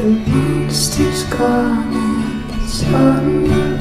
The monster's gone and it's on